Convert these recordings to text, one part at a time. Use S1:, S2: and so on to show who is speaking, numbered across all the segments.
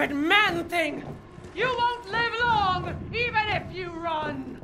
S1: stupid man thing! You won't live long, even if you run!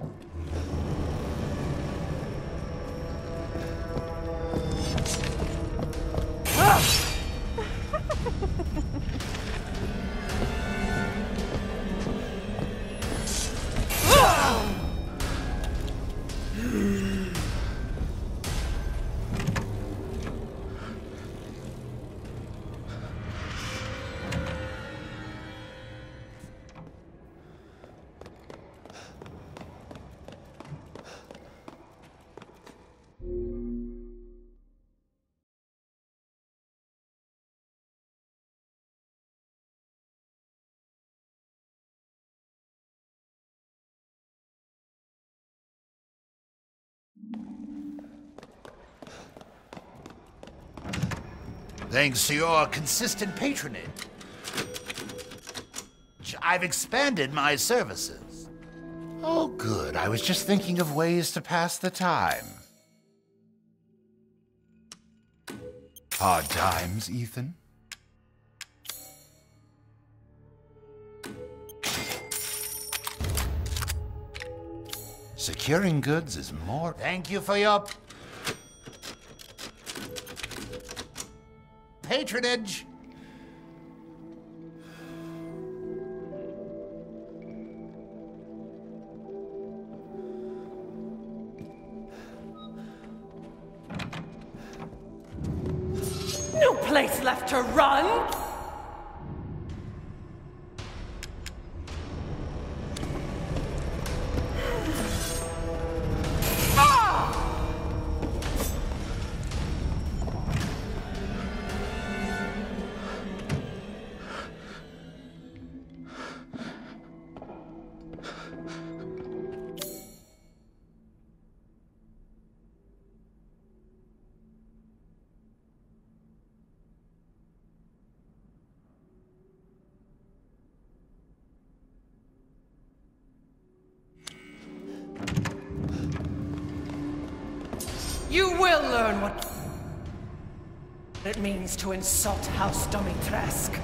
S2: Thanks to your consistent patronage, I've expanded my services. Oh, good. I was just thinking of ways to pass the time. Hard times, Ethan? Securing goods is more. Thank you for your patronage.
S1: You will learn what it means to insult House Dimitrescu.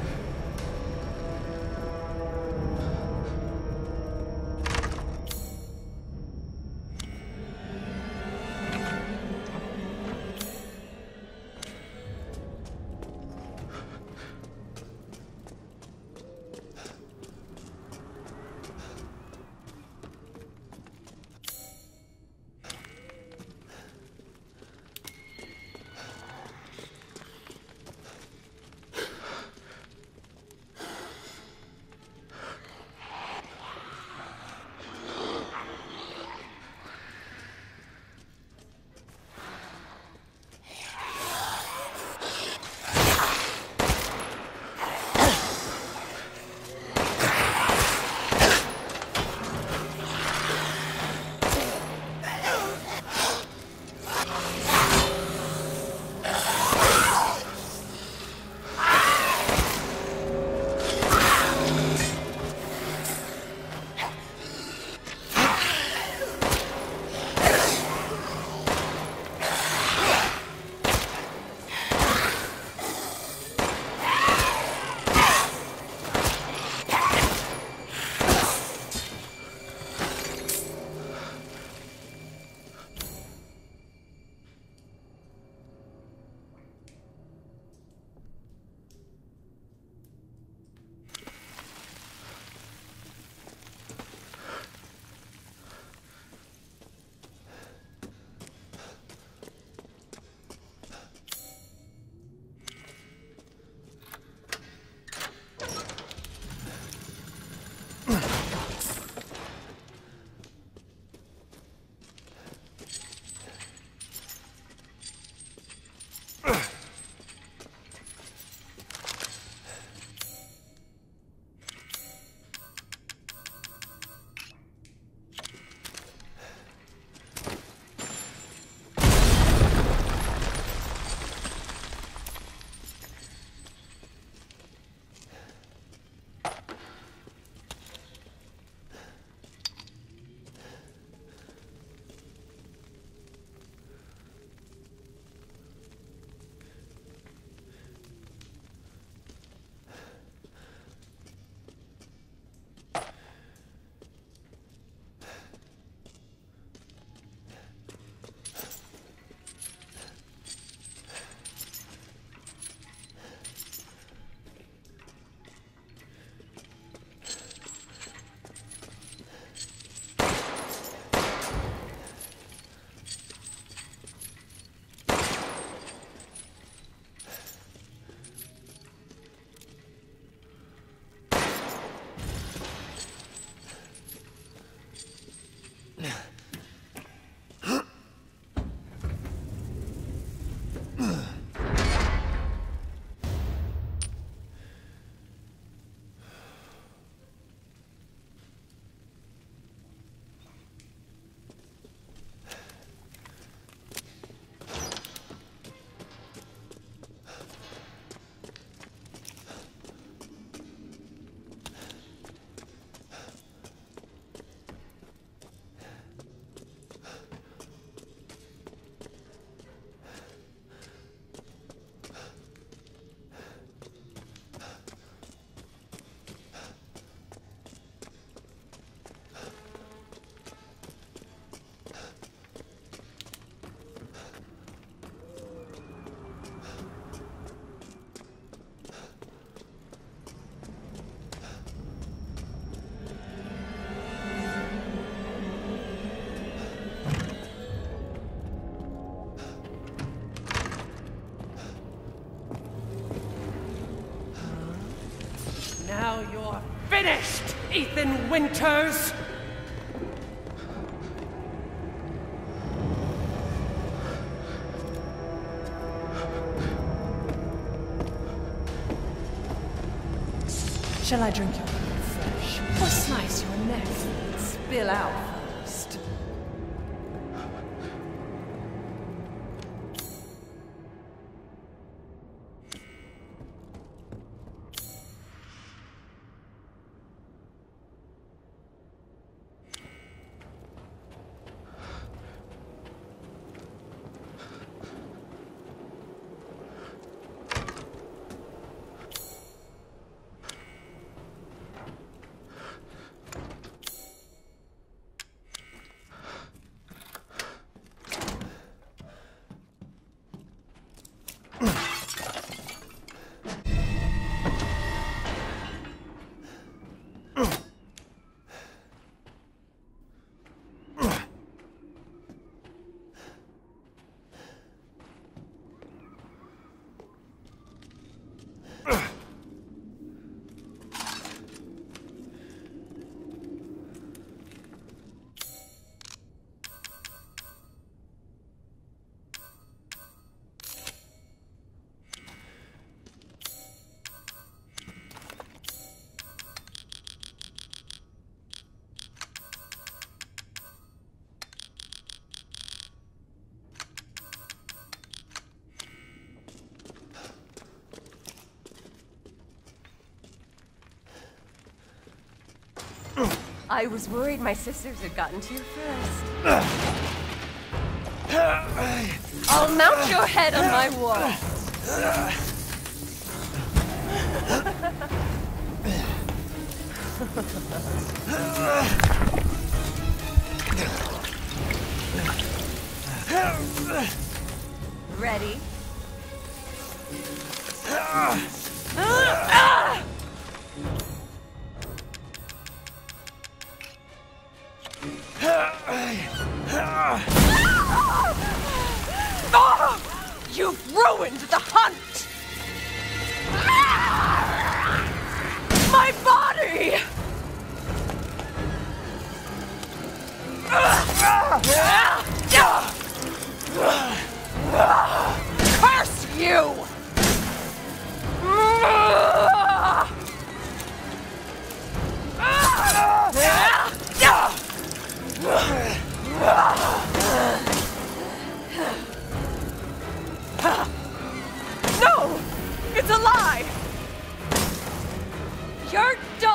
S1: Ethan Winters! Shall I drink your blood fresh? Or slice your neck spill out
S3: I was worried my sisters had gotten to you first. I'll mount your head on my wall. Ready? Ah!
S1: You've ruined the hunt! You're done!